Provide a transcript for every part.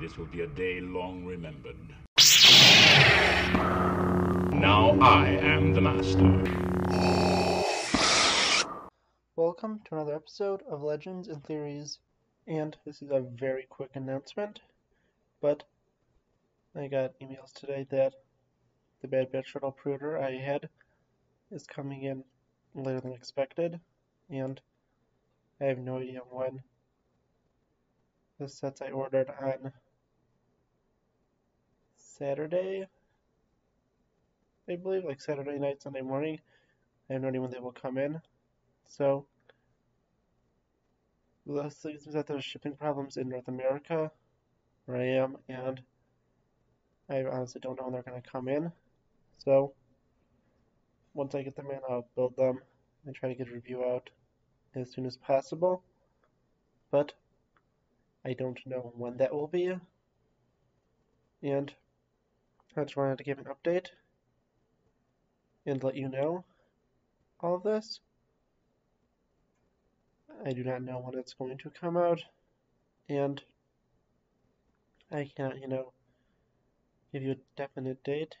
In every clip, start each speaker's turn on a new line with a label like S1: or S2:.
S1: This will be a day long remembered. Now I am the master.
S2: Welcome to another episode of Legends and Theories, and this is a very quick announcement, but I got emails today that the Bad Batch Shuttle pre-order I had is coming in later than expected, and I have no idea when. The sets I ordered on Saturday, I believe, like Saturday night, Sunday morning. I have no idea when they will come in. So, the seems that there's shipping problems in North America, where I am, and I honestly don't know when they're going to come in. So, once I get them in, I'll build them and try to get a review out as soon as possible. But I don't know when that will be. And I just wanted to give an update and let you know all of this. I do not know when it's going to come out, and I can't, you know, give you a definite date,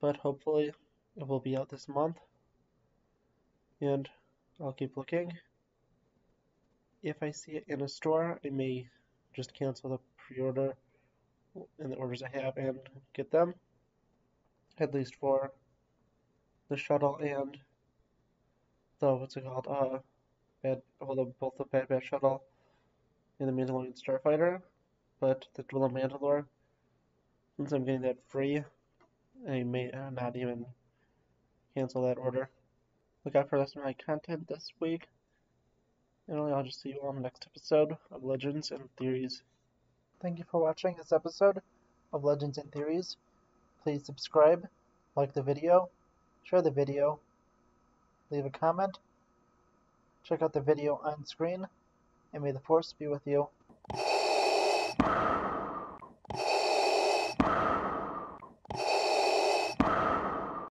S2: but hopefully it will be out this month, and I'll keep looking. If I see it in a store, I may just cancel the pre-order and the orders I have and get them, at least for the shuttle and the what's it called? Uh, bad. Well, the, both the Bad Batch shuttle and the Mandalorian Starfighter. But the Duel of Mandalore, since I'm getting that free, I may not even cancel that order. Look out for the rest of my content this week. And I'll just see you on the next episode of Legends and Theories. Thank you for watching this episode of Legends and Theories. Please subscribe, like the video, share the video, leave a comment, check out the video on screen, and may the force be with you.